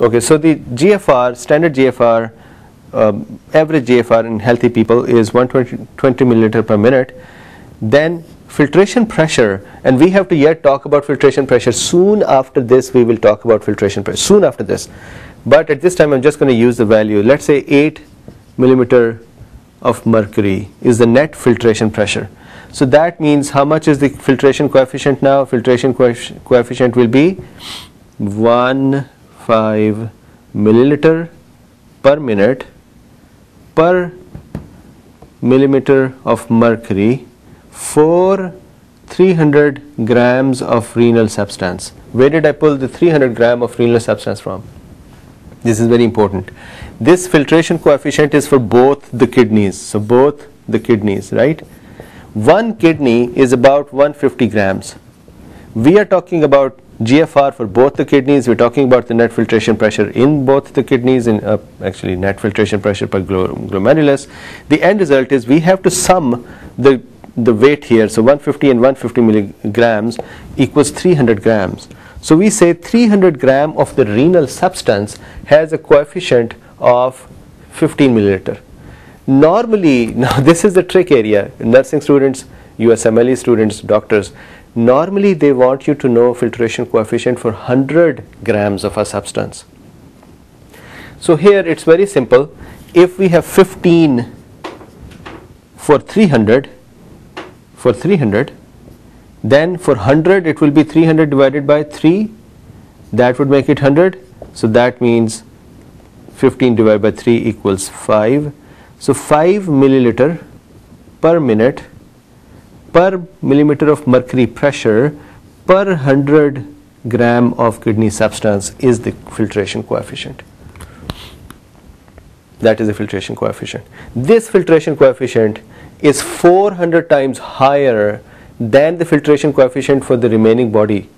Okay, so the GFR, standard GFR, um, average GFR in healthy people is 120 milliliter per minute. Then filtration pressure, and we have to yet talk about filtration pressure. Soon after this, we will talk about filtration pressure. Soon after this. But at this time, I'm just going to use the value. Let's say 8 millimeter of mercury is the net filtration pressure. So that means how much is the filtration coefficient now? Filtration coefficient will be 1 5 milliliter per minute per millimeter of mercury for 300 grams of renal substance. Where did I pull the 300 gram of renal substance from? This is very important. This filtration coefficient is for both the kidneys. So both the kidneys, right? One kidney is about 150 grams. We are talking about GFR for both the kidneys. We're talking about the net filtration pressure in both the kidneys, in uh, actually net filtration pressure per glomerulus. The end result is we have to sum the the weight here. So 150 and 150 milligrams equals 300 grams. So we say 300 gram of the renal substance has a coefficient of 15 milliliter. Normally, now this is the trick area. Nursing students, USMLE students, doctors, Normally they want you to know filtration coefficient for 100 grams of a substance. So here it's very simple. If we have 15 for 300, for 300, then for 100 it will be 300 divided by 3. That would make it 100. So that means 15 divided by 3 equals 5. So 5 milliliter per minute per millimeter of mercury pressure per 100 gram of kidney substance is the filtration coefficient. That is the filtration coefficient. This filtration coefficient is 400 times higher than the filtration coefficient for the remaining body,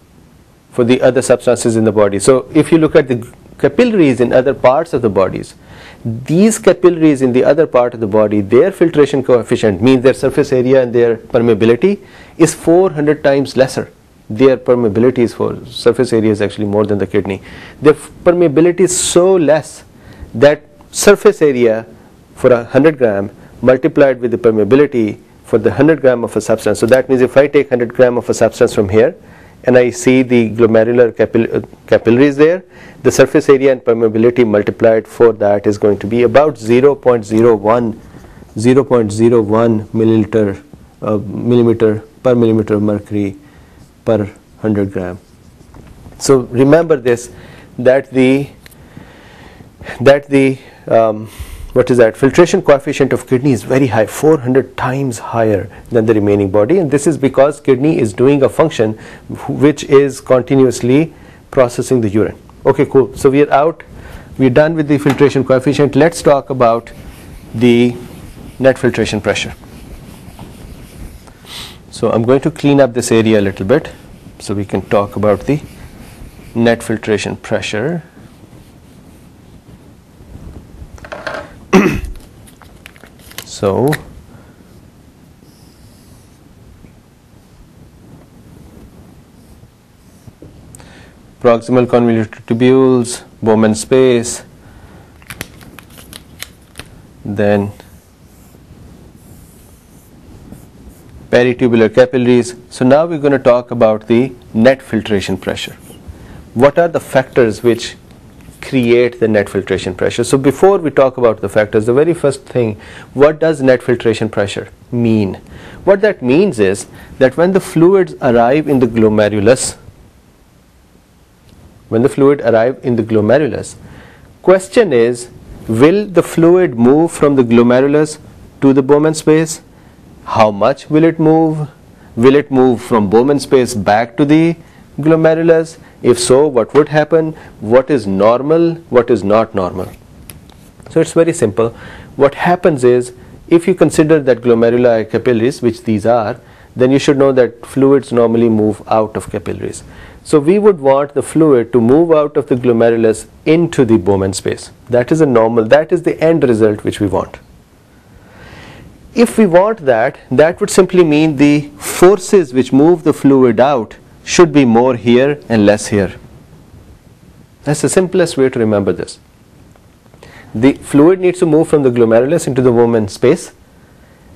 for the other substances in the body. So if you look at the capillaries in other parts of the bodies, these capillaries in the other part of the body, their filtration coefficient means their surface area and their permeability is 400 times lesser. Their permeability is for surface area is actually more than the kidney. Their permeability is so less that surface area for a 100 gram multiplied with the permeability for the 100 gram of a substance. So that means if I take 100 gram of a substance from here and I see the glomerular uh, capillaries there, the surface area and permeability multiplied for that is going to be about 0.01 0.01 milliliter uh, millimeter per millimeter mercury per 100 gram. So remember this that the that the um, what is that? Filtration coefficient of kidney is very high 400 times higher than the remaining body. And this is because kidney is doing a function which is continuously processing the urine. Okay cool. So we are out. We're done with the filtration coefficient. Let's talk about the net filtration pressure. So I'm going to clean up this area a little bit so we can talk about the net filtration pressure so proximal convoluted tubules, Bowman space, then peritubular capillaries. So now we're going to talk about the net filtration pressure. What are the factors which create the net filtration pressure. So before we talk about the factors, the very first thing, what does net filtration pressure mean? What that means is that when the fluids arrive in the glomerulus, when the fluid arrive in the glomerulus, question is, will the fluid move from the glomerulus to the Bowman space? How much will it move? Will it move from Bowman space back to the glomerulus? If so, what would happen? What is normal? What is not normal? So it's very simple. What happens is, if you consider that glomeruli capillaries, which these are, then you should know that fluids normally move out of capillaries. So we would want the fluid to move out of the glomerulus into the Bowman space. That is a normal, that is the end result which we want. If we want that, that would simply mean the forces which move the fluid out should be more here and less here. That's the simplest way to remember this. The fluid needs to move from the glomerulus into the Bowman space.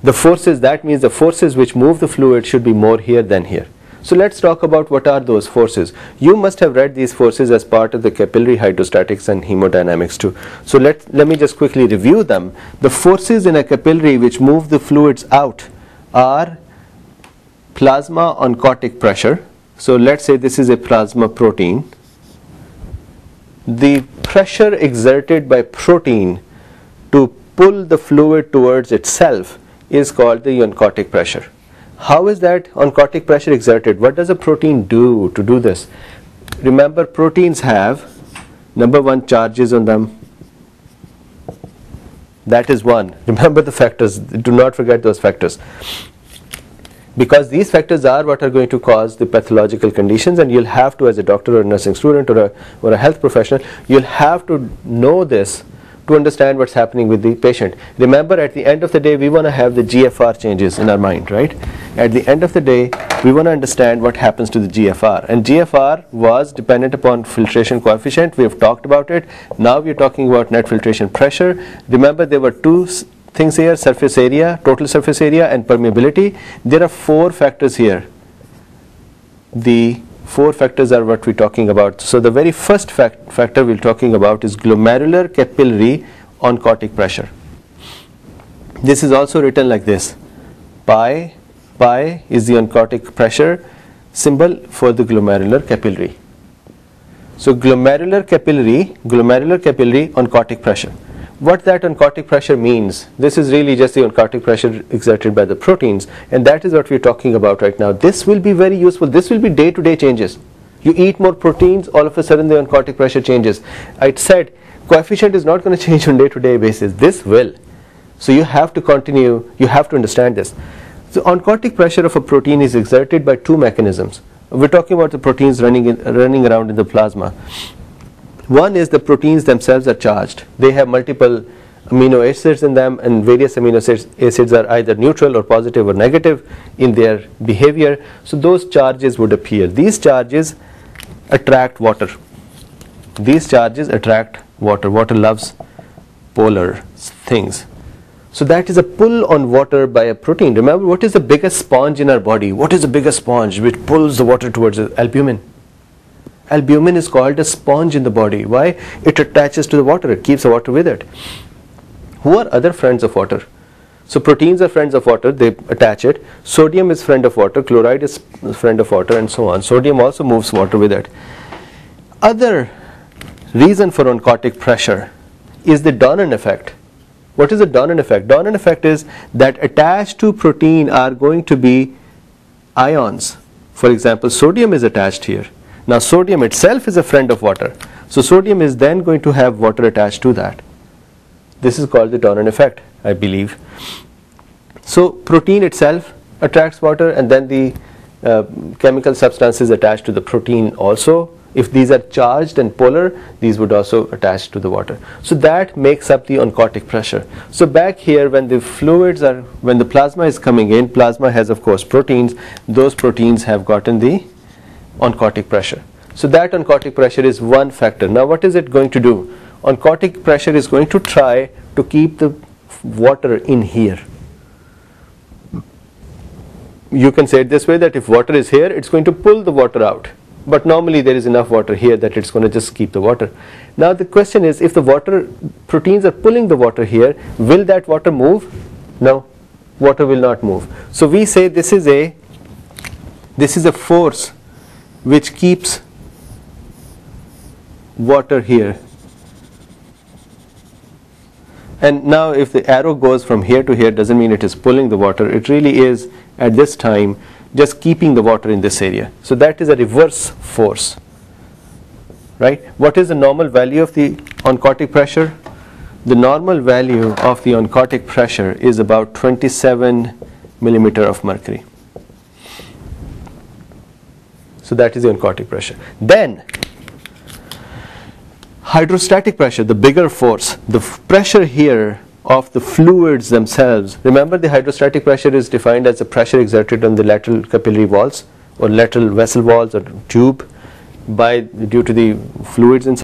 The forces, that means the forces which move the fluid should be more here than here. So let's talk about what are those forces. You must have read these forces as part of the capillary hydrostatics and hemodynamics too. So let, let me just quickly review them. The forces in a capillary which move the fluids out are plasma oncotic pressure. So let's say this is a plasma protein. The pressure exerted by protein to pull the fluid towards itself is called the oncotic pressure. How is that oncotic pressure exerted? What does a protein do to do this? Remember proteins have number one charges on them. That is one. Remember the factors. Do not forget those factors. Because these factors are what are going to cause the pathological conditions and you'll have to as a doctor or a nursing student or a, or a health professional, you'll have to know this to understand what's happening with the patient. Remember at the end of the day we want to have the GFR changes in our mind, right? At the end of the day we want to understand what happens to the GFR and GFR was dependent upon filtration coefficient, we have talked about it. Now we are talking about net filtration pressure. Remember there were two things here, surface area, total surface area and permeability. There are four factors here. The four factors are what we're talking about. So the very first fact factor we're talking about is glomerular capillary oncotic pressure. This is also written like this. Pi, pi is the oncotic pressure symbol for the glomerular capillary. So glomerular capillary, glomerular capillary oncotic pressure what that oncotic pressure means. This is really just the oncotic pressure exerted by the proteins and that is what we are talking about right now. This will be very useful. This will be day to day changes. You eat more proteins, all of a sudden the oncotic pressure changes. I said coefficient is not going to change on day to day basis. This will. So you have to continue, you have to understand this. So oncotic pressure of a protein is exerted by two mechanisms. We're talking about the proteins running in, running around in the plasma. One is the proteins themselves are charged. They have multiple amino acids in them and various amino acids are either neutral or positive or negative in their behavior. So those charges would appear. These charges attract water. These charges attract water. Water loves polar things. So that is a pull on water by a protein. Remember what is the biggest sponge in our body? What is the biggest sponge which pulls the water towards it? Albumin albumin is called a sponge in the body. Why? It attaches to the water, it keeps the water with it. Who are other friends of water? So proteins are friends of water, they attach it. Sodium is friend of water, chloride is friend of water and so on. Sodium also moves water with it. Other reason for oncotic pressure is the Donnan effect. What is the Donnan effect? Donnan effect is that attached to protein are going to be ions. For example, sodium is attached here now sodium itself is a friend of water. So sodium is then going to have water attached to that. This is called the Donnan effect, I believe. So protein itself attracts water and then the uh, chemical substances attached to the protein also. If these are charged and polar, these would also attach to the water. So that makes up the oncotic pressure. So back here when the fluids are, when the plasma is coming in, plasma has of course proteins, those proteins have gotten the oncotic pressure. So that oncotic pressure is one factor. Now what is it going to do? Oncotic pressure is going to try to keep the water in here. You can say it this way that if water is here, it's going to pull the water out. But normally there is enough water here that it's going to just keep the water. Now the question is if the water proteins are pulling the water here, will that water move? No, water will not move. So we say this is a this is a force which keeps water here. And now if the arrow goes from here to here doesn't mean it is pulling the water. It really is at this time just keeping the water in this area. So that is a reverse force right? What is the normal value of the oncotic pressure? The normal value of the oncotic pressure is about 27 millimeter of mercury so that is the oncotic pressure. Then hydrostatic pressure, the bigger force, the pressure here of the fluids themselves. Remember the hydrostatic pressure is defined as the pressure exerted on the lateral capillary walls or lateral vessel walls or tube by due to the fluids inside